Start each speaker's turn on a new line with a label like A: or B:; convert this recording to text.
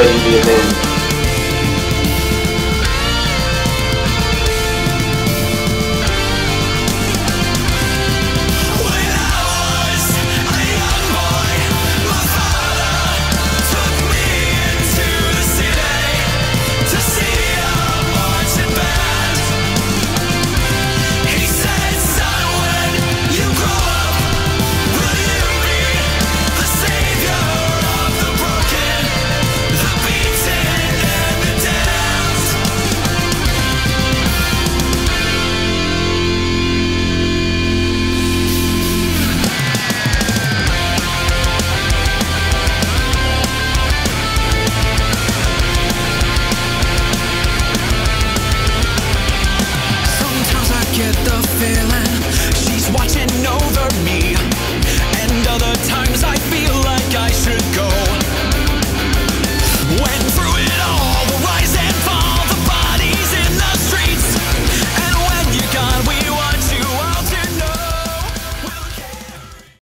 A: already be amazing.
B: feel